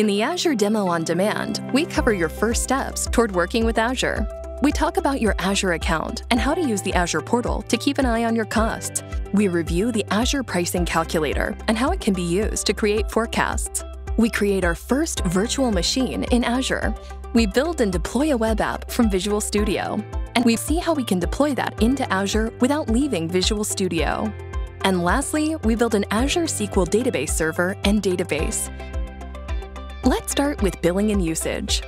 In the Azure Demo on Demand, we cover your first steps toward working with Azure. We talk about your Azure account and how to use the Azure portal to keep an eye on your costs. We review the Azure Pricing Calculator and how it can be used to create forecasts. We create our first virtual machine in Azure. We build and deploy a web app from Visual Studio. And we see how we can deploy that into Azure without leaving Visual Studio. And lastly, we build an Azure SQL database server and database. Let's start with billing and usage.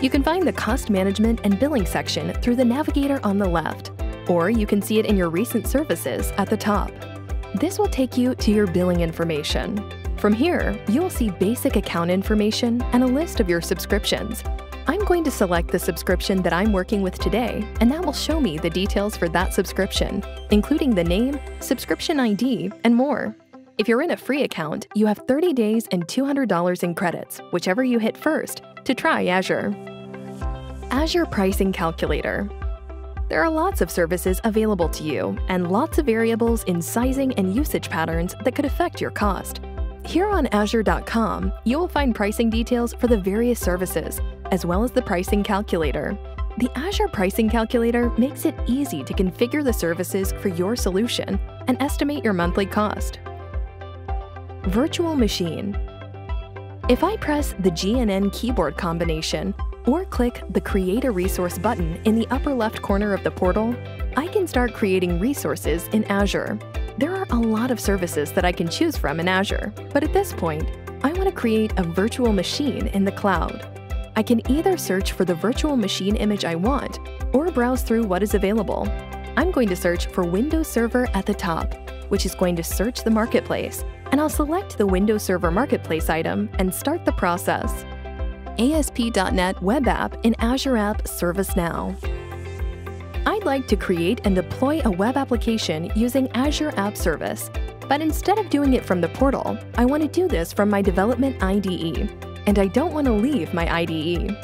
You can find the cost management and billing section through the navigator on the left, or you can see it in your recent services at the top. This will take you to your billing information. From here, you'll see basic account information and a list of your subscriptions. I'm going to select the subscription that I'm working with today, and that will show me the details for that subscription, including the name, subscription ID, and more. If you're in a free account, you have 30 days and $200 in credits, whichever you hit first, to try Azure. Azure Pricing Calculator. There are lots of services available to you, and lots of variables in sizing and usage patterns that could affect your cost. Here on Azure.com, you will find pricing details for the various services, as well as the pricing calculator. The Azure Pricing Calculator makes it easy to configure the services for your solution and estimate your monthly cost. Virtual Machine. If I press the GNN keyboard combination or click the Create a Resource button in the upper left corner of the portal, I can start creating resources in Azure. There are a lot of services that I can choose from in Azure, but at this point, I want to create a virtual machine in the cloud. I can either search for the virtual machine image I want or browse through what is available. I'm going to search for Windows Server at the top, which is going to search the marketplace and I'll select the Windows Server Marketplace item and start the process. ASP.NET Web App in Azure App Service Now. I'd like to create and deploy a web application using Azure App Service, but instead of doing it from the portal, I want to do this from my development IDE, and I don't want to leave my IDE.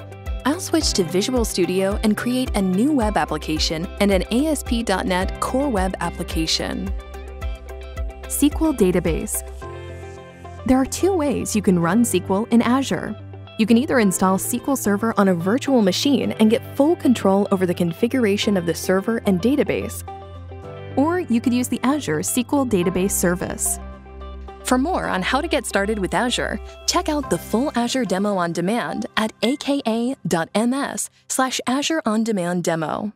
I'll switch to Visual Studio and create a new web application and an ASP.NET Core Web application. SQL Database there are two ways you can run SQL in Azure. You can either install SQL Server on a virtual machine and get full control over the configuration of the server and database, or you could use the Azure SQL Database Service. For more on how to get started with Azure, check out the full Azure demo on demand at aka.ms slash Azure On Demand Demo.